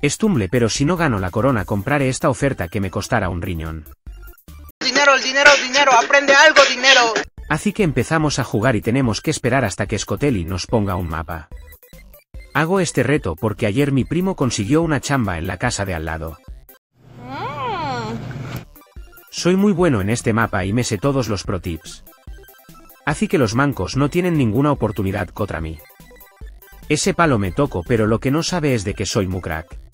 Estumble pero si no gano la corona compraré esta oferta que me costará un riñón. Dinero, el dinero, dinero, aprende algo, dinero. Así que empezamos a jugar y tenemos que esperar hasta que Scotelli nos ponga un mapa. Hago este reto porque ayer mi primo consiguió una chamba en la casa de al lado. Soy muy bueno en este mapa y me sé todos los pro tips. Así que los mancos no tienen ninguna oportunidad contra mí. Ese palo me toco pero lo que no sabe es de que soy muy crack.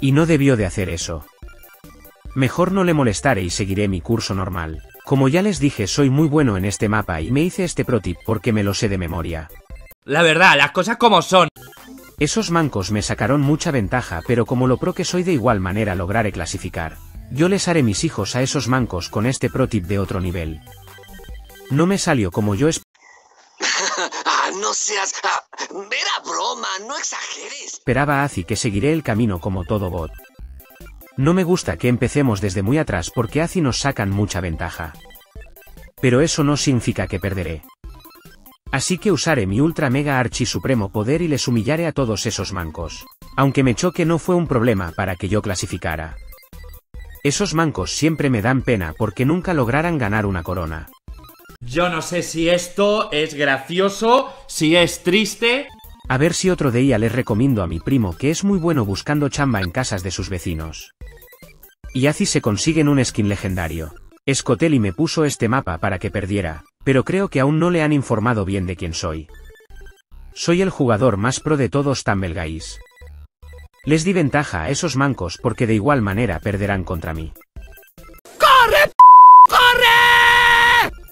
Y no debió de hacer eso. Mejor no le molestaré y seguiré mi curso normal. Como ya les dije soy muy bueno en este mapa y me hice este pro tip porque me lo sé de memoria. La verdad, las cosas como son. Esos mancos me sacaron mucha ventaja pero como lo pro que soy de igual manera lograré clasificar. Yo les haré mis hijos a esos mancos con este pro tip de otro nivel. No me salió como yo ah, no seas... Ah, era broma, no exageres. Esperaba Azi que seguiré el camino como todo bot. No me gusta que empecemos desde muy atrás porque Azi nos sacan mucha ventaja. Pero eso no significa que perderé. Así que usaré mi ultra mega archi supremo poder y les humillaré a todos esos mancos. Aunque me choque no fue un problema para que yo clasificara. Esos mancos siempre me dan pena porque nunca lograran ganar una corona. Yo no sé si esto es gracioso, si es triste. A ver si otro día les recomiendo a mi primo que es muy bueno buscando chamba en casas de sus vecinos. Y así se consiguen un skin legendario. Scotelli me puso este mapa para que perdiera, pero creo que aún no le han informado bien de quién soy. Soy el jugador más pro de todos Guys. Les di ventaja a esos mancos porque de igual manera perderán contra mí.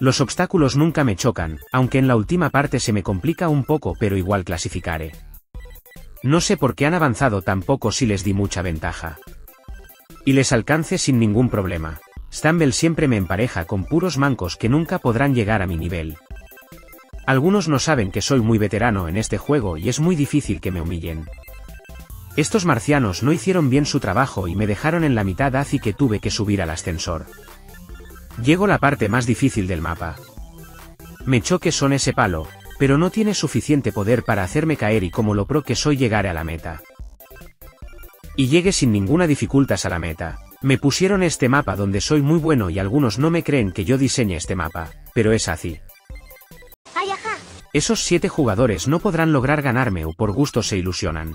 Los obstáculos nunca me chocan, aunque en la última parte se me complica un poco pero igual clasificaré. No sé por qué han avanzado tan poco si les di mucha ventaja. Y les alcance sin ningún problema. Stumble siempre me empareja con puros mancos que nunca podrán llegar a mi nivel. Algunos no saben que soy muy veterano en este juego y es muy difícil que me humillen. Estos marcianos no hicieron bien su trabajo y me dejaron en la mitad así que tuve que subir al ascensor. Llego la parte más difícil del mapa. Me choque son ese palo, pero no tiene suficiente poder para hacerme caer y como lo pro que soy llegaré a la meta. Y llegué sin ninguna dificultad a la meta. Me pusieron este mapa donde soy muy bueno y algunos no me creen que yo diseñe este mapa, pero es así. Esos siete jugadores no podrán lograr ganarme o por gusto se ilusionan.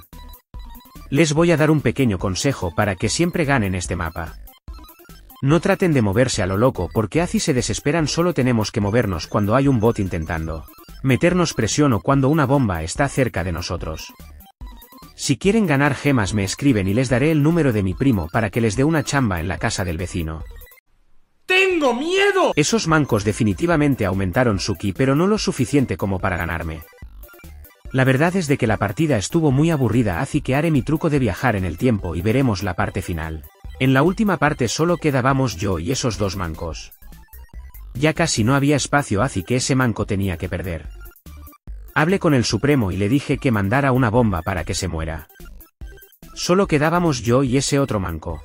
Les voy a dar un pequeño consejo para que siempre ganen este mapa. No traten de moverse a lo loco porque así se desesperan solo tenemos que movernos cuando hay un bot intentando meternos presión o cuando una bomba está cerca de nosotros. Si quieren ganar gemas me escriben y les daré el número de mi primo para que les dé una chamba en la casa del vecino. ¡Tengo miedo! Esos mancos definitivamente aumentaron su ki pero no lo suficiente como para ganarme. La verdad es de que la partida estuvo muy aburrida así que haré mi truco de viajar en el tiempo y veremos la parte final. En la última parte solo quedábamos yo y esos dos mancos. Ya casi no había espacio así que ese manco tenía que perder. Hablé con el Supremo y le dije que mandara una bomba para que se muera. Solo quedábamos yo y ese otro manco.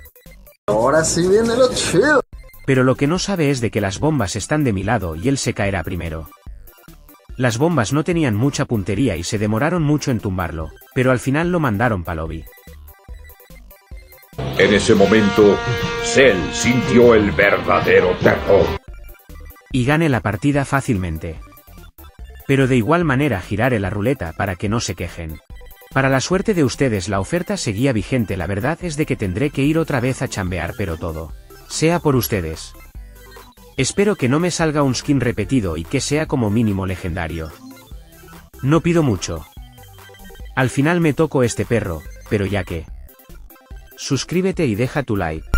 Ahora sí viene lo chido. Pero lo que no sabe es de que las bombas están de mi lado y él se caerá primero. Las bombas no tenían mucha puntería y se demoraron mucho en tumbarlo, pero al final lo mandaron pa' lobby. En ese momento, Cell sintió el verdadero terror. Y gane la partida fácilmente. Pero de igual manera giraré la ruleta para que no se quejen. Para la suerte de ustedes la oferta seguía vigente la verdad es de que tendré que ir otra vez a chambear pero todo. Sea por ustedes. Espero que no me salga un skin repetido y que sea como mínimo legendario. No pido mucho. Al final me toco este perro, pero ya que... Suscríbete y deja tu like.